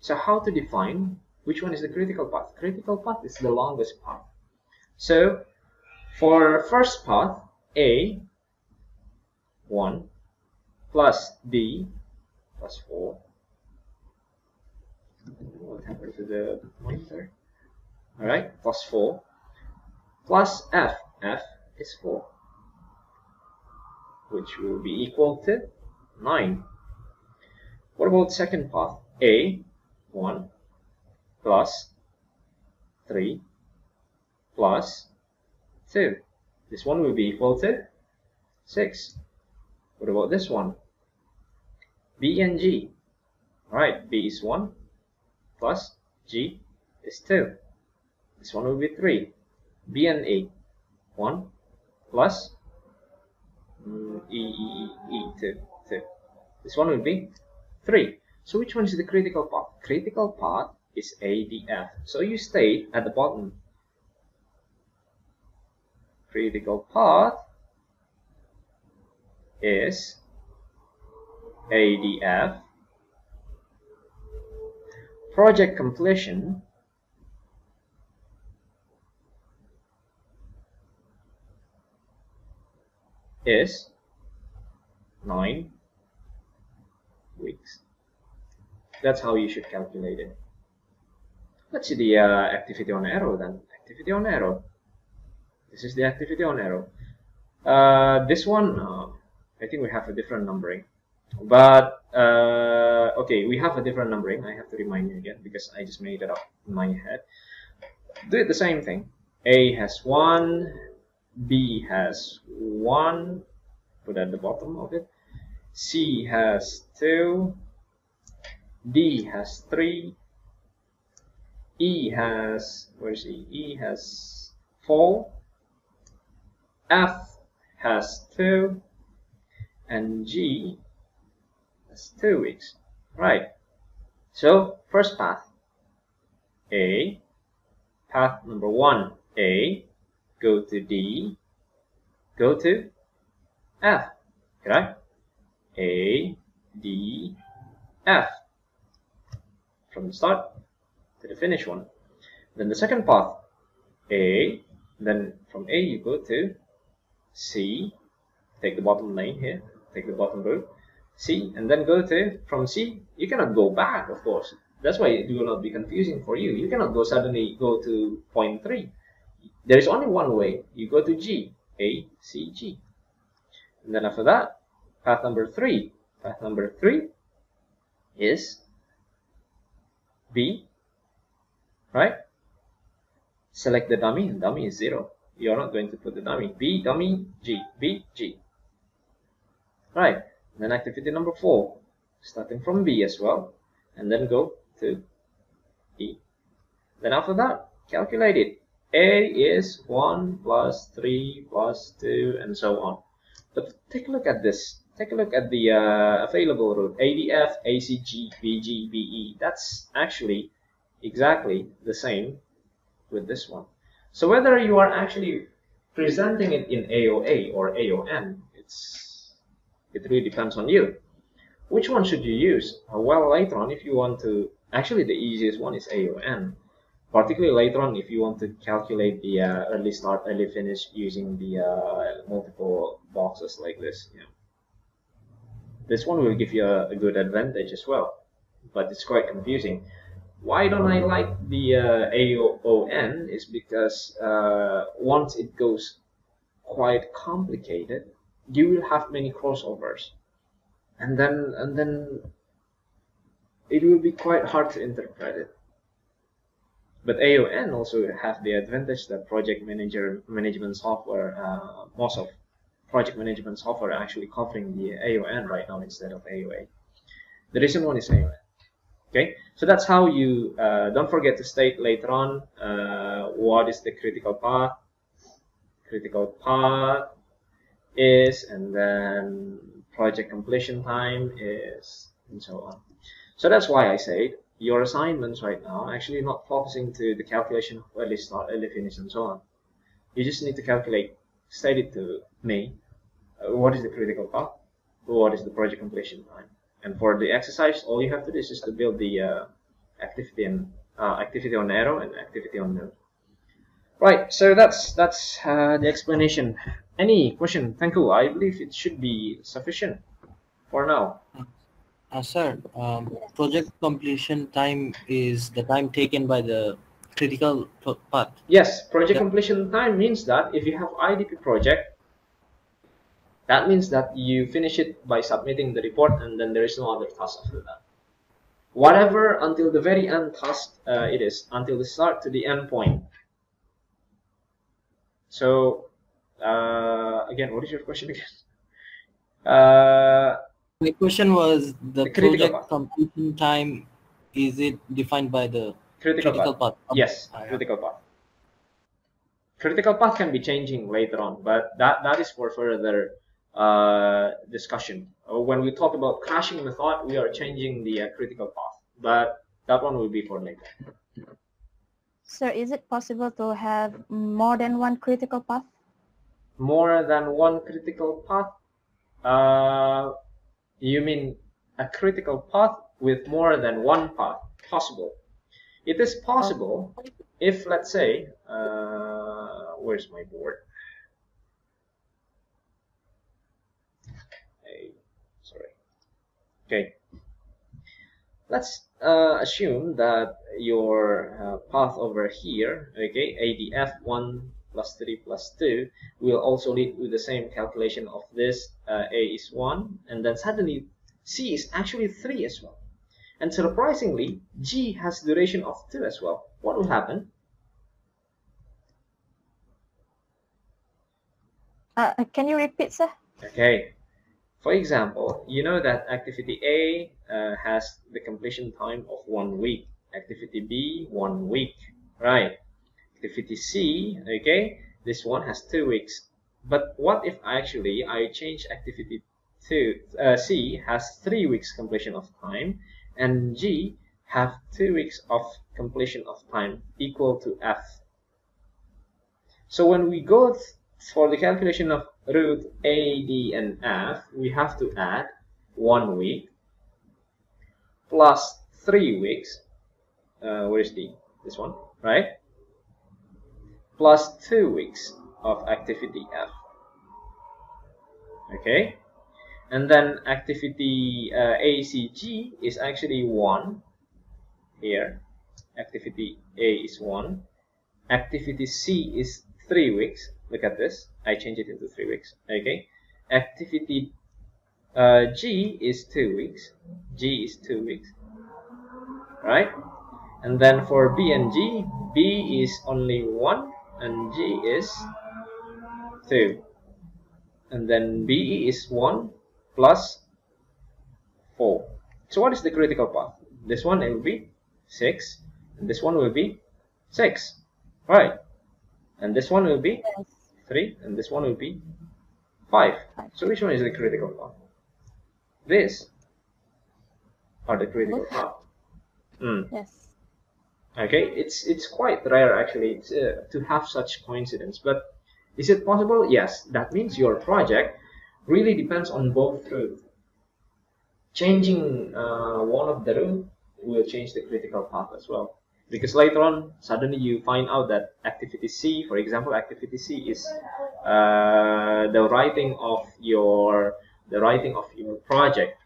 So how to define which one is the critical path? Critical path is the longest path. So for first path, A, 1, plus D plus 4. What happened to the pointer? Alright, plus 4 plus F. F is 4, which will be equal to 9. What about second path? A, 1 plus 3 plus 2. This one will be equal to 6. What about this one? B and G. Alright, B is 1 plus G is 2. This one will be 3. B and A. 1 plus mm, E, E, E, E, 2, 2. This one will be 3. So which one is the critical path? Critical path is ADF. So you state at the bottom. Critical path is ADF. Project completion is 9 weeks. That's how you should calculate it. Let's see the uh, activity on arrow then. Activity on arrow. This is the activity on arrow. Uh, this one, uh, I think we have a different numbering. But, uh, okay, we have a different numbering. I have to remind you again because I just made it up in my head. Do it the same thing. A has 1, B has 1, put at the bottom of it. C has 2, D has 3, E has, where is E? E has 4, F has 2, and G has 2 weeks. Right. So, first path. A, path number 1, A, go to D, go to F. Correct? A, D, F. From the start to the finish one. Then the second path, A, then from A you go to C, take the bottom lane here, take the bottom row, C, and then go to, from C, you cannot go back, of course. That's why it will not be confusing for you. You cannot go suddenly go to point 3. There is only one way. You go to G, A, C, G. And then after that, path number 3. Path number 3 is B, right? Select the dummy, dummy is 0. You are not going to put the dummy. B, dummy, G, B, G. Right, then activity number 4, starting from B as well, and then go to E. Then after that, calculate it. A is 1 plus 3 plus 2 and so on. But take a look at this. Take a look at the uh, available route. ADF, ACG, BG, BE. That's actually exactly the same with this one. So whether you are actually presenting it in AOA or AON, it's it really depends on you. Which one should you use? Uh, well, later on, if you want to, actually the easiest one is AON. Particularly later on, if you want to calculate the uh, early start, early finish using the uh, multiple boxes like this. Yeah. This one will give you a, a good advantage as well, but it's quite confusing. Why don't I like the uh, AON is because uh, once it goes quite complicated, you will have many crossovers, and then and then it will be quite hard to interpret it. But AON also have the advantage that project manager management software, uh, most of project management software actually covering the AON right now instead of AOA. The reason one is AON okay? So that's how you uh, don't forget to state later on uh, what is the critical path. Critical path is and then project completion time is and so on. So that's why I said your assignments right now actually not focusing to the calculation of early start early finish and so on. You just need to calculate state it to me uh, what is the critical path what is the project completion time and for the exercise, all you have to do is just to build the uh, activity and uh, activity on arrow and activity on node. Right, so that's that's uh, the explanation. Any question? Thank you. I believe it should be sufficient for now. Uh, sir, um, project completion time is the time taken by the critical path. Yes, project yeah. completion time means that if you have IDP project, that means that you finish it by submitting the report and then there is no other task after that. Whatever until the very end task uh, it is, until the start to the end point. So uh, again, what is your question again? Uh, My question was the, The project completion time. Is it defined by the critical, critical path. path? Yes, Ah, yeah. critical path. Critical path can be changing later on, but that, that is for further uh, discussion. Uh, When we talk about crashing method, we are changing the uh, critical path, but that one will be for later. Sir, is it possible to have more than one critical path? More than one critical path? Uh, you mean a critical path with more than one path? Possible. It is possible if, let's say, uh, where's my board? Hey, sorry. Okay. Let's uh, assume that your uh, path over here, okay, ADF1 plus 3 plus 2, will also lead to the same calculation of this. Uh, A is 1, and then suddenly C is actually 3 as well. And surprisingly, G has duration of 2 as well. What will happen? Uh, uh, can you repeat, sir? Okay. For example, you know that activity A uh, has the completion time of one week. Activity B, one week. Right. Activity C, okay, this one has two weeks. But what if actually I change activity two, uh, C has three weeks completion of time and G have two weeks of completion of time equal to F. So when we go for the calculation of route A, D, and F, we have to add one week plus three weeks. Uh, where is D? This one, right? Plus two weeks of activity F. Okay, and then activity uh, ACG is actually one here. Activity A is one. Activity C is three weeks. Look at this. I change it into three weeks. Okay. Activity uh, G is two weeks. G is two weeks. Right? And then for B and G, B is only one and G is two. And then B is one plus four. So what is the critical path? This one it will be six, and this one will be six. Right? And this one will be 3 and this one will be 5. So which one is the critical path? This are the critical path. Mm. Yes. Okay, it's it's quite rare actually to, to have such coincidence, but is it possible? Yes, that means your project really depends on both route. Changing uh, one of the route will change the critical path as well. Because later on, suddenly you find out that activity C, for example, activity C is uh, the writing of your the writing of your project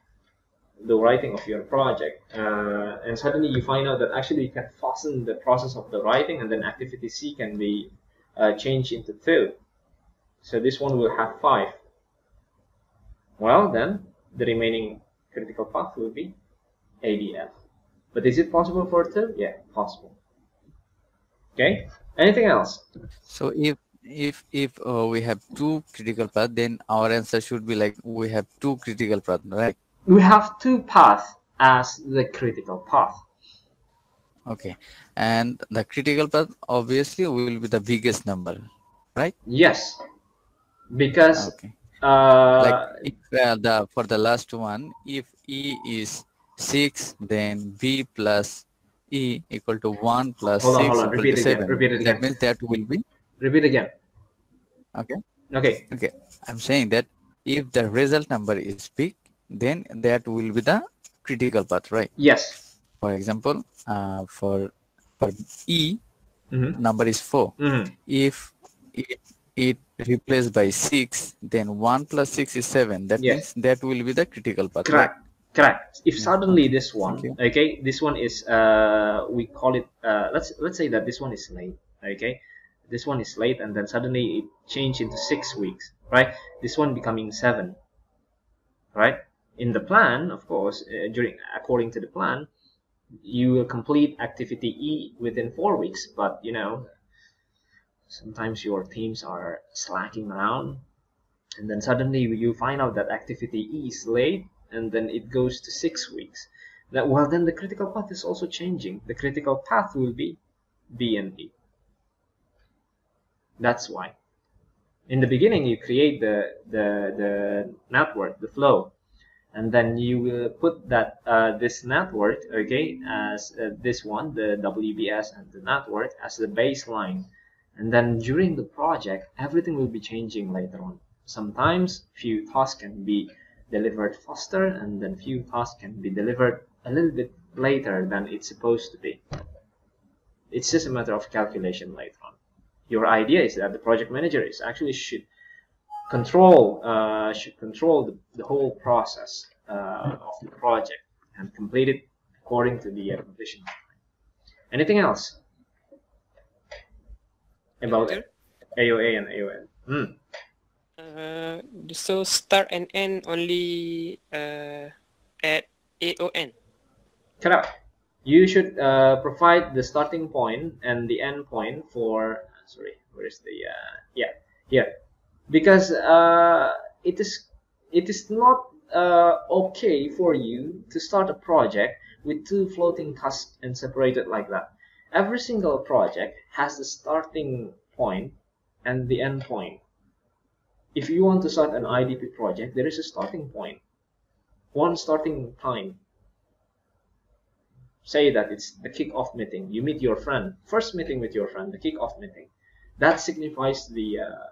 the writing of your project uh, and suddenly you find out that actually you can fasten the process of the writing and then activity C can be uh, changed into two so this one will have five well then the remaining critical path will be ADF but is it possible for two yeah possible okay anything else So if if if uh, we have two critical path, then our answer should be like we have two critical path, right? we have two paths as the critical path Okay, and the critical path obviously will be the biggest number, right? yes because Okay. Uh, like if uh, the for the last one, if E is six, then B plus E equal to one plus Hold on, six hold on. equal Repeat to again, seven. repeat it again. That means that will be repeat again okay. okay Okay, I'm saying that if the result number is big, then that will be the critical path, right? yes For example, uh, for for E mm-hmm. number is four. Mm-hmm. If it, it replaced by six, then one plus six is seven. That Yes. means that will be the critical path. right? correct correct if suddenly this one Thank okay this one is uh we call it uh let's let's say that this one is late okay this one is late and then suddenly it changed into six weeks right this one becoming seven right in the plan of course uh, during according to the plan you will complete activity e within four weeks but you know sometimes your teams are slacking around and then suddenly you find out that activity E is late and then it goes to six weeks. That well then the critical path is also changing. The critical path will be B and E that's why. In the beginning you create the the the network the flow and then you will put that uh, this network okay as uh, this one the WBS and the network as the baseline and then during the project everything will be changing later on. Sometimes few tasks can be delivered faster and then few tasks can be delivered a little bit later than it's supposed to be. It's just a matter of calculation later on. Your idea is that the project manager is actually should control uh, should control the, the whole process uh, of the project and complete it according to the uh, completion anything else about Doctor? AOA and AON Hmm. Uh, so start and end only uh, at AON. Correct. You should uh, provide the starting point and the end point for. Sorry, where's the? Uh, yeah, here, because uh, it is it is not uh, okay for you to start a project with two floating tasks and separated like that. Every single project has the starting point and the end point. If you want to start an IDP project, there is a starting point, one starting time say that it's the kick-off meeting. You meet your friend, first meeting with your friend, the kick-off meeting. That signifies the uh,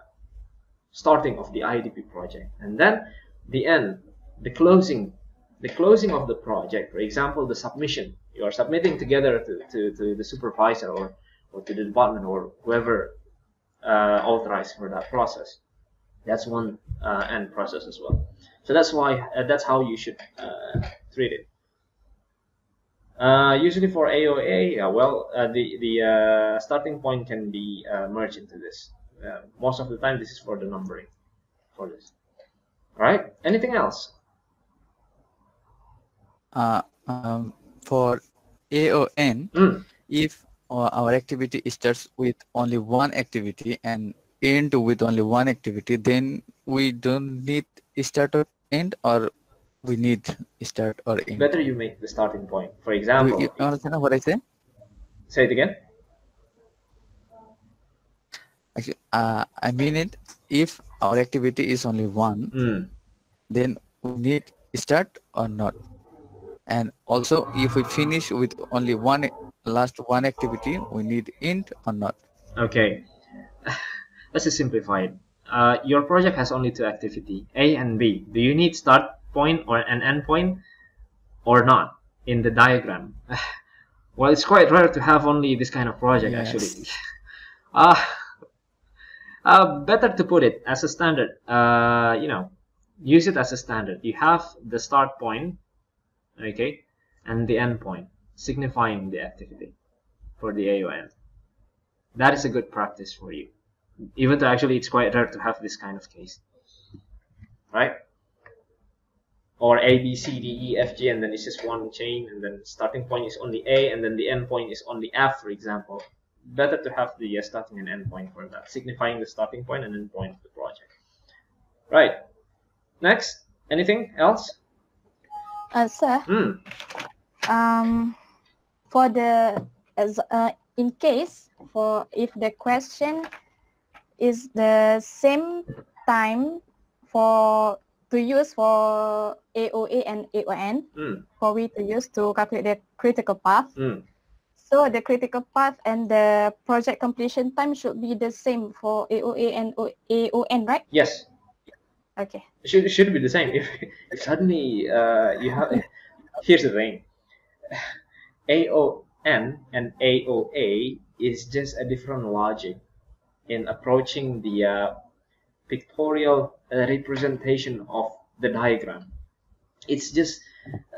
starting of the IDP project. And then the end, the closing, the closing of the project. For example, the submission. You are submitting together to, to, to the supervisor or, or to the department or whoever uh, authorized for that process. That's one uh, end process as well. So that's why uh, that's how you should uh, treat it. Uh, usually for AOA, well, uh, the the starting point can be merged into this. Most of the time, this is for the numbering for this. All right. Anything else? Uh, um, for AON, Mm. if uh, our activity starts with only one activity and end with only one activity, then we don't need start or end, or we need start or end. Better you make the starting point. For example, You, you understand what I say? say it again. Actually, uh, I mean it. If our activity is only one, Mm. then we need start or not. And also, if we finish with only one last one activity, we need end or not. Okay. Let's just simplify it. Uh, your project has only two activity, A and B. Do you need start point or an end point or not in the diagram? well, it's quite rare to have only this kind of project actually. Yes. Uh, uh, better to put it as a standard. Uh, you know, use it as a standard. You have the start point, okay, and the end point, signifying the activity for the AON that is a good practice for you. Even though actually it's quite rare to have this kind of case. Right? Or A, B, C, D, E, F, G, and then it's just one chain, and then starting point is only A, and then the end point is only F, for example. Better to have the uh, starting and end point for that, signifying the starting point and end point of the project. Right. Next, anything else? Uh, sir, Hmm. um, for the as uh, in case for if the question is the same time for to use for AOA and AON Hmm. for we to use to calculate the critical path. Hmm. So the critical path and the project completion time should be the same for AOA and AON, right? Yes. Okay. Should, should be the same. If, if suddenly uh, you have, here's the thing, AON and AOA is just a different logic in approaching the uh, pictorial uh, representation of the diagram. It's just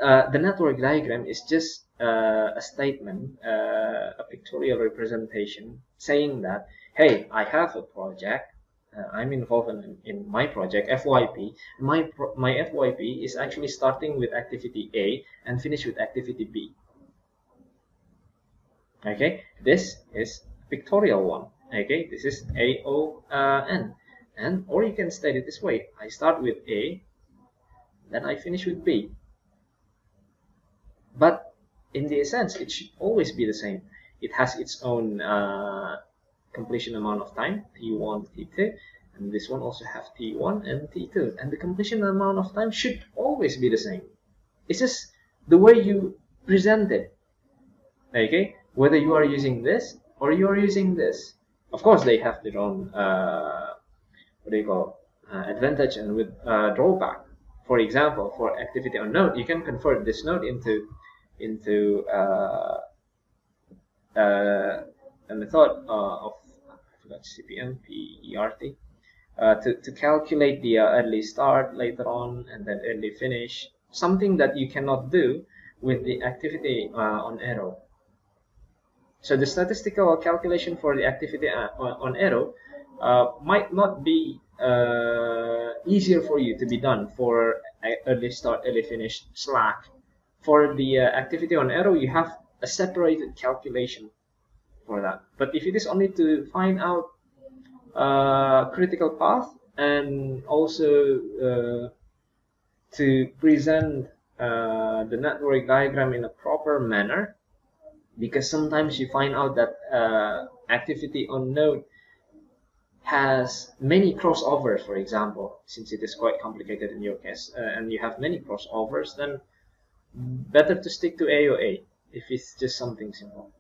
uh, the network diagram is just uh, a statement, uh, a pictorial representation saying that, hey, I have a project uh, I'm involved in, in my project FYP. My pro- my FYP is actually starting with activity A and finish with activity B. Okay, this is pictorial one, Okay, this is A O uh, N, and or you can state it this way: I start with A, then I finish with B. But in the essence, it should always be the same. It has its own uh, completion amount of time, T1, T2, and this one also have T1 and T2. And the completion amount of time should always be the same. It's just the way you present it. Okay? Whether you are using this or you are using this. Of course, they have their own, uh, what do you call, uh, advantage and with uh, drawback. For example, for activity on node, you can convert this node into into uh, uh, a method uh, of forgot CPM PERT uh, to to calculate the uh, early start later on and then early finish. Something that you cannot do with the activity uh, on arrow. So the statistical calculation for the activity uh, on, arrow uh, might not be easier for you to be done for early start, early finish, slack. For the activity on arrow, you have a separated calculation for that. But if it is only to find out uh, critical path and also uh, to present uh, the network diagram in a proper manner, because sometimes you find out that uh, activity on node has many crossovers, for example, since it is quite complicated in your case, uh, and you have many crossovers, then better to stick to AOA if it's just something simple.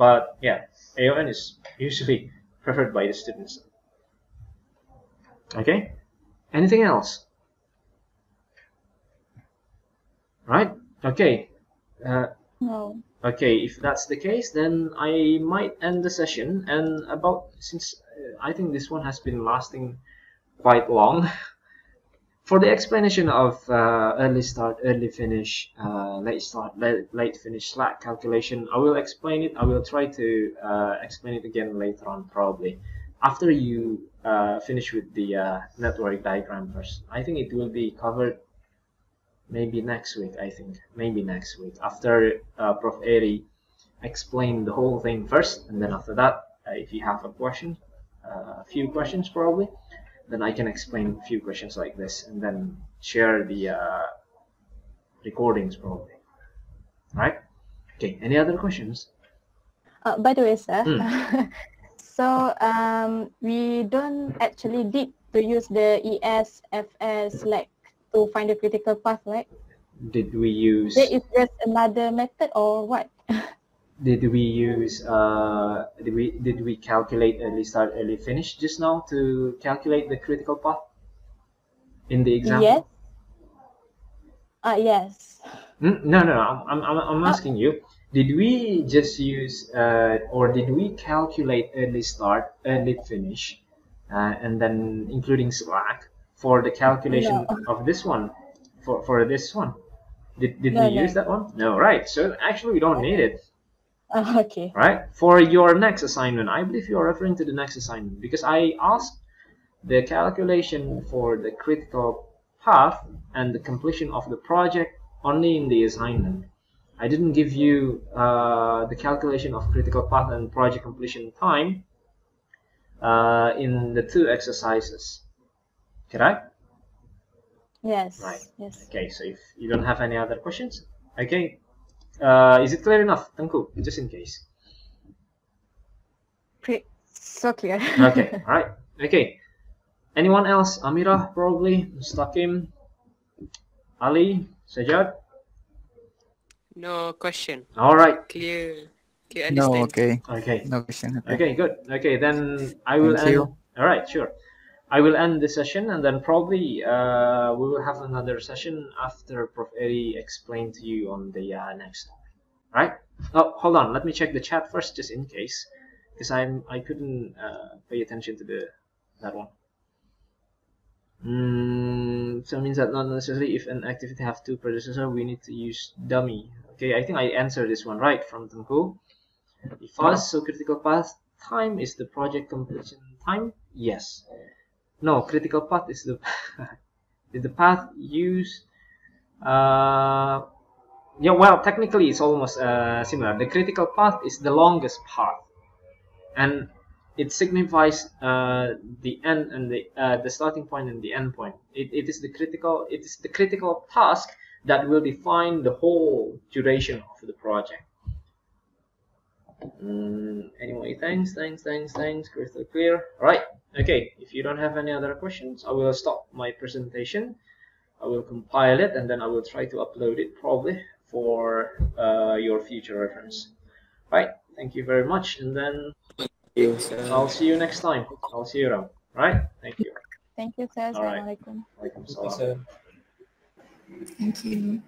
But yeah, AON is usually preferred by the students. Okay, anything else? Right, okay. Uh, No. Okay, if that's the case, then I might end the session. And about since uh, I think this one has been lasting quite long, for the explanation of uh, early start, early finish, uh, late start, late, late finish slack calculation, I will explain it. I will try to uh, explain it again later on, probably after you uh, finish with the uh, network diagram first. I think it will be covered maybe next week i think maybe next week after uh, prof Eri explain the whole thing first and then after that if you have a question a few questions probably then i can explain a few questions like this and then share the uh, recordings probably right okay any other questions Uh, by the way, sir. Hmm. so um, we don't actually need to use the ESFS like to find the critical path, right? did we use There is just another method or what? did we use uh did we did we calculate early start early finish just now to calculate the critical path in the example Yes. Uh, yes. Mm, no no no. I'm, I'm, I'm asking you. Did we just use uh, or did we calculate early start early finish uh, and then including slack for the calculation No. of this one? For for this one? Did, did No, we no. use that one? No right. So actually we don't need it Okay. right? For your next assignment, I believe you are referring to the next assignment because I asked the calculation for the critical path and the completion of the project only in the assignment. I didn't give you uh, the calculation of critical path and project completion time uh, in the two exercises. Correct? Yes. Right. Yes. Okay, so if you don't have any other questions, okay. Uh, is it clear enough, Tengku? Just in case. Pre- so clear. okay all right okay anyone else amira probably mustaqim ali sajad No question. all right Clear. Clear No, okay. okay No question. okay good okay then i will Thank end you. all right sure i will end the session and then probably uh, we will have another session after prof Eri explained to you on the uh, next topic right oh hold on let me check the chat first just in case because i'm i couldn't uh, pay attention to the that one Mm, so it means that not necessarily if an activity have two predecessor, we need to use dummy. Okay, I think I answered this one right from Tengku. If fast, so critical path time is the project completion time. Yes. No, critical path is the is the path used. Uh, yeah, well, technically it's almost uh, similar. The critical path is the longest path. and it signifies uh, the end and the uh, the starting point and the end point. It, it is the critical it is the critical task that will define the whole duration of the project. Mm, anyway, thanks, thanks, thanks, thanks, crystal clear. All right, okay. If you don't have any other questions, I will stop my presentation. I will compile it and then I will try to upload it probably for uh, your future reference. Right, thank you very much, and then I'll see you next time. I'll see you around. Right, thank you. Thank you, sir. All right. Assalamualaikum. Walaikum Okay, salam. sir. Thank you.